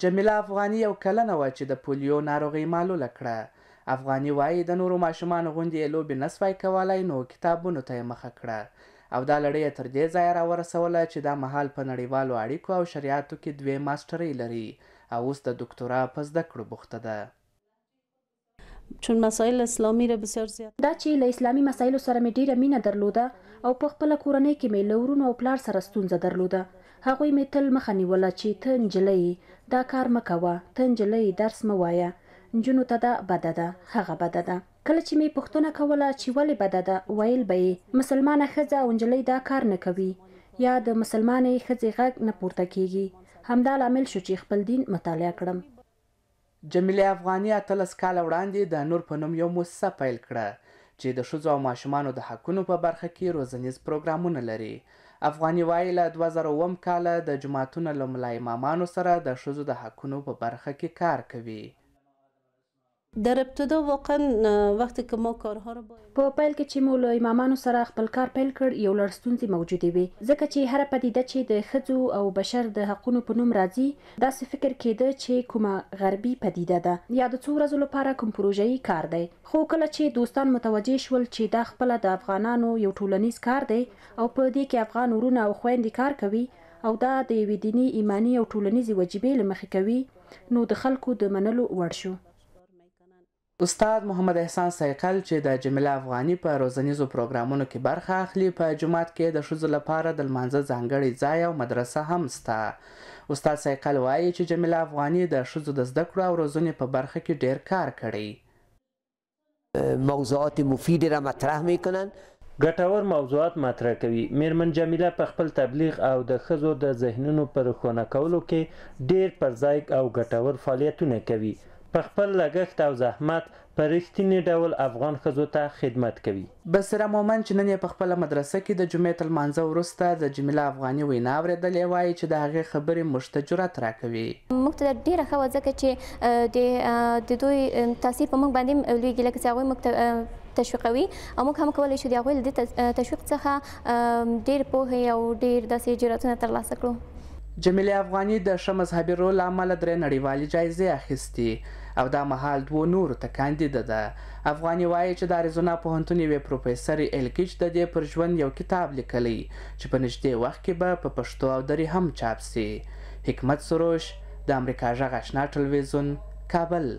جمیله افغاني یو کلنه وه چې د پولیو ناروغۍ معلوله کړه. افغاني وايي، د نورو ماشومانو غوندې یې لوبې نه سوای کولای نو کتابونو ته یې مخه کړه او دا لړۍ یې تر دې ځایه راورسوله چې دا مهال په نړیوالو اړیکو او شریعاتو کې دوې ماسټرۍ لري او اوس د دوکتورا په زده کړو بوخته ده. چون مسایل اسلامی را بسیار زیاد. دا چې له اسلامي مسایلو سره مې ډېره مینه درلوده او په خپله کورنۍ کې مې له وروڼو او پلار سره ستونزه درلوده، هغوی مې تل مخه نیوله چې ته نجلۍ یې، دا کار مه کوه، ته نجلۍ یې درس مه وایه، نجونو ته دا بده ده، هغه بده ده. کله چې مې پوښتنه کوله چې ولې بده ده، ویل به یې، مسلمانه ښځه او نجلۍ دا کار نه کوي یا د مسلمانې ښځې غږ نه پورته کېږي، همدا لامل شو چې خپل دین مطالعه کړم. جمیلې افغاني اتلس کاله وړاندې د نور په نوم یو موسسه پیل کړه چې د ښځو او ماشومانو د حقونو په برخه کې روزنیز پروګرامونه لري. افغاني وايي، له دوه زره اووم کاله د جوماتونه له ملا امامانو سره د ښځو د حقونو په برخه کې کار کوي. در ابتدا واقعا وقتی که ما کارها را. په پیل کې چې مو له امامانو سره خپل کار پیل کړ، یو لړ ستونزې موجودې وې، ځکه چې هره پدیده چې د ښځو او بشر د حقونو په نوم راځي، داسې فکر کېده چې کومه غربي پدیده ده یا د څو ورځو لپاره کوم پروژه یي کار دی، خو کله چې دوستان متوجه شول چې دا خپله د افغانانو یو ټولنیز کار دی او په دې کې افغان وروڼه او خویندې کار کوي او دا د یوې دیني، ایماني او ټولنیزې وجیبې له مخې کوي، نو د خلکو د منلو وړ شو. استاد محمد احسان صیقل چې د جمیله افغاني په روزنیزو پروګرامونو کې برخه اخلي، په جومات کې د ښځو لپاره د لمانځه ځانګړی ځای او مدرسه هم سته. استاد صیقل وايي چې جمیله افغاني د ښځو د زده کړو او روزنې په برخه کې ډېر کار کړی. موضوعات مفیدې را مطرح میکنند ګټور موضوعات مطرح کوي. مېرمن جميله په خپل تبليغ او د ښځو د ذهنونو په روښونه کولو کې ډېر پر ځای او ګټور فعاليتونه کوي. په خپل لګښت او زحمت په رښتيني ډول افغان ښځو ته خدمت کوي. بصيره مومند چې نن يې په خپله مدرسه کې د جمعې تر لمانځه وروسته د جميله افغاني وينا اورېدلې، وايي چې د هغې خبرې موږ ته جرات راکوي. موږ ته دا ډېره ښه وه ځکه چې د دوی تاثير په موږ باندې لوېږي لکه چې هغوی موږ ته. تشویقوي او موږ هم کولی شو د هغوی له دې تشویق څخه ډېرې پوهې او ډېر داسې جراتونه تر لاسه کړو. جمیلې افغاني د ښه مذهبي رول له امله درې نړیوالې جایزې اخیستي او دا مهال دوو نورو ته کاندیده ده. افغاني وايي چې د اریزونا پوهنتون یوې پروفیسرې ایلګیچ د دې پر ژوند یو کتاب لیکلی چې په نږدې وخت کې به په پښتو او دري هم چاپ شي. حکمت سروش، د امریکا غږ اشنا ټلوېزیون. کابل.